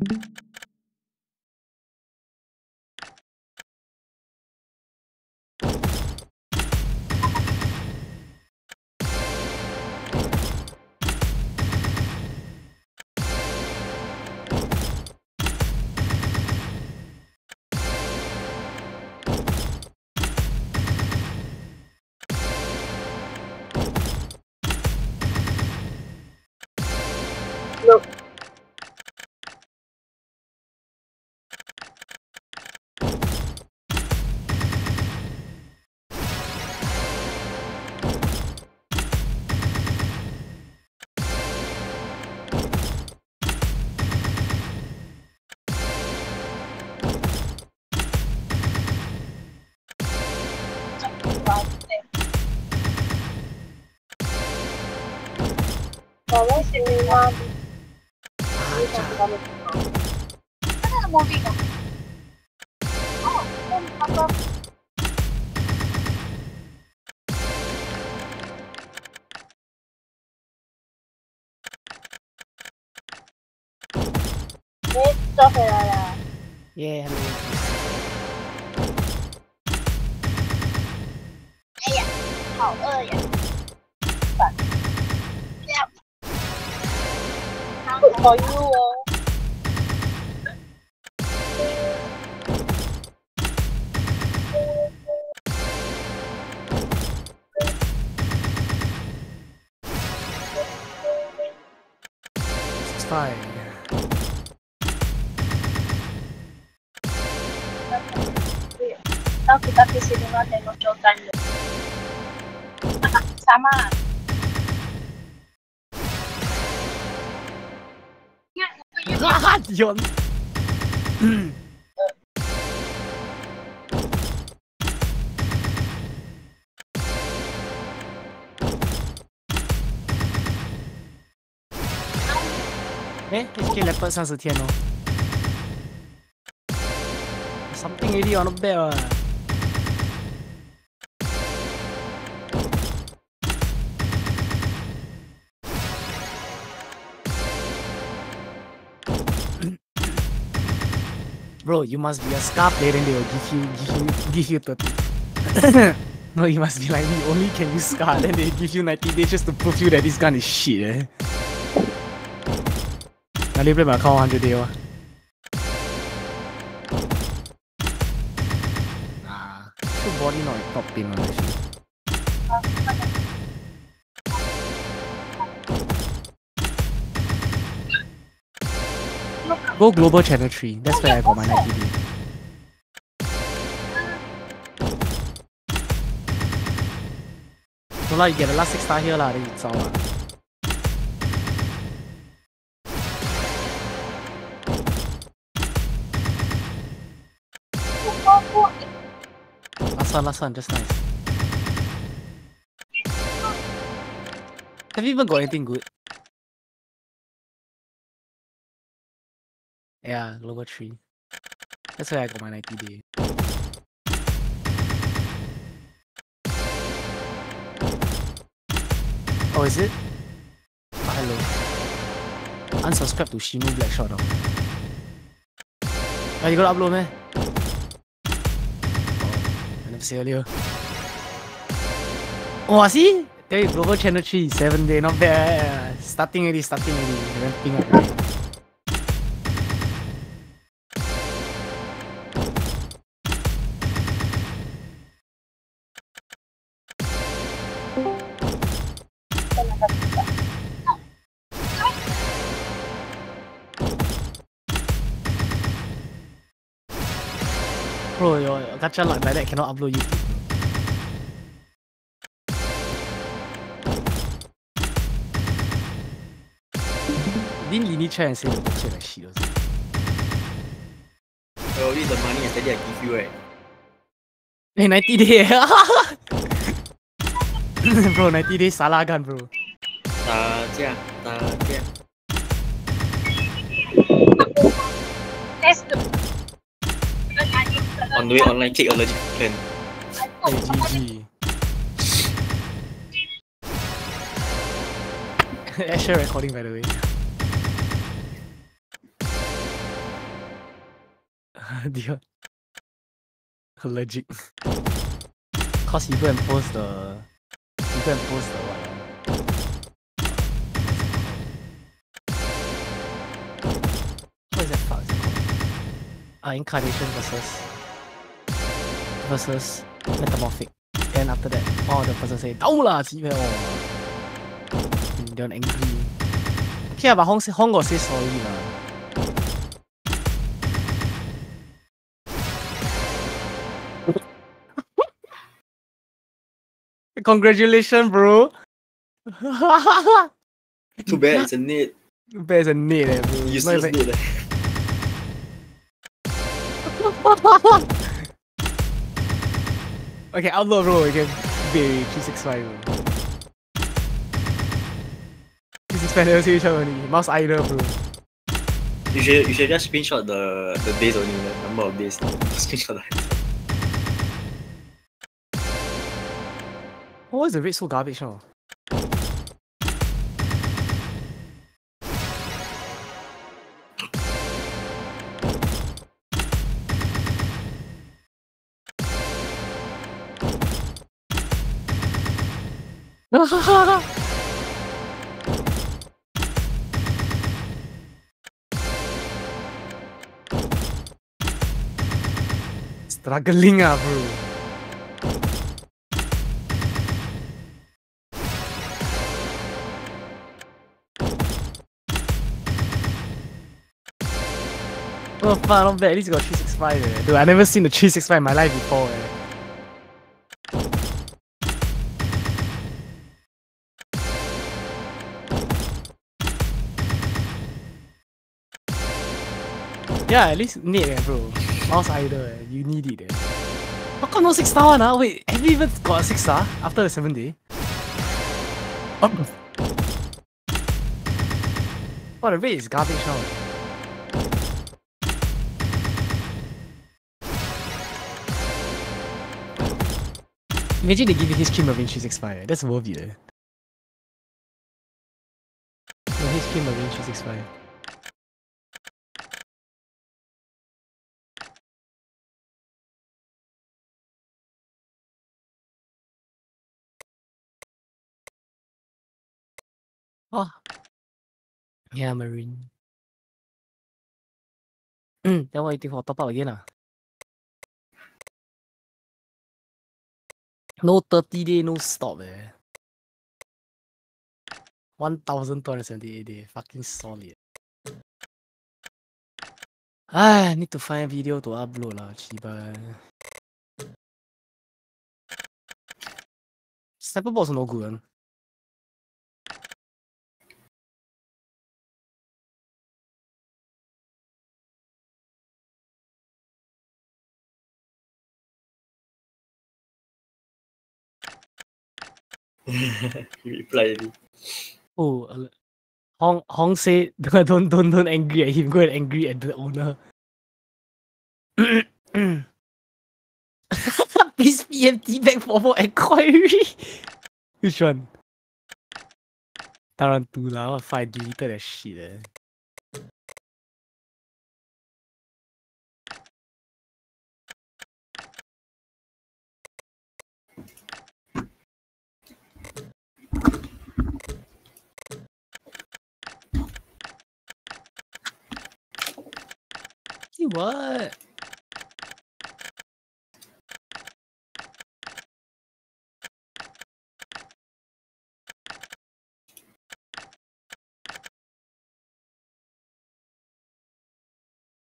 you あっしすみダメかもうあもうまためっちゃフェラやイエーイ好饿呀！饭，这样。Good for you 哦。 It's fine. Tahu kita ke cinema tengok Jokan bersama. Rahadion. Eh, HK lepas 30天 no. Something ini on the Bro, you must be a scar player then they will give you give you give you thirty. no, you must be like me. Only can use scar, then they give you ninety days just to prove you that this gun is shit. Eh. Now they play my account hundred day. oh. Nah, full body not top pin actually. Go global channel three. That's where I got my ninety day. So lah, you get the last six star here lah, then you zao lah. Last one, last one, just nice. Have you even got anything good? Yeah, global three. That's where I got my 90 day. Oh, is it? Oh, hello. Unsubscribe to Shinu Blackshot. Oh. Oh, you gotta upload, man. Oh, I never say earlier. Oh, see? Tell you, Global Channel 3, 7 day, not bad. Starting already, starting already. Ramping up. gacha like that cannot upload you. Didn't Lini try and say the picture like shit also? Yo, this is the money I said I give you, right? Hey, 90 day Bro, 90 day salah kan, bro. Taja, Test tu. On the way online kick allergic plan. Hey, GG. Asher recording by the way. Dion. Allergic. Cause you go and post the you go and post the what? What is that fuck? is? Uh, incarnation versus versus metamorphic. Then after that, oh the person say, Down lah, Jiwei oh. And Dion angry. Okay, but Hong, Hong got say sorry lah. Congratulations, bro. Too bad it's a need. Bears a nade, eh, bro. Useless even- eh. okay, outlaw you can be 365 bro. 365 never see each other only. Mouse either bro. You should you should just screenshot the the days only, the number of days. screenshot the Oh, why is the rate so garbage now? Struggling ah bro. Oh fuck, not bad. At least got 365 eh. Dude, I never seen the 365 in my life before eh. Yeah, at least need eh, bro. Mouse either eh. You need it eh. How come no 6 star one ah? Wait, have you even got a 6 star after the 7 day? Oh. Oh, the rate is garbage now. Imagine they give you history Marine 365, eh? that's worth it. Eh? No, history Marine 365. Oh. Yeah, Marine. Mm, you think for top up again ah? No 30 day, no stop eh. 1278 day, fucking solid. Ah, need to find video to upload lah, chiba. Sniper bot also no good one. Reply already. Oh, uh, Hong Hong don't don't don't don't angry at him. Go and angry at the owner. Please PMT back for more inquiry. Which one? Tarantula. What if I deleted that shit? Eh? What?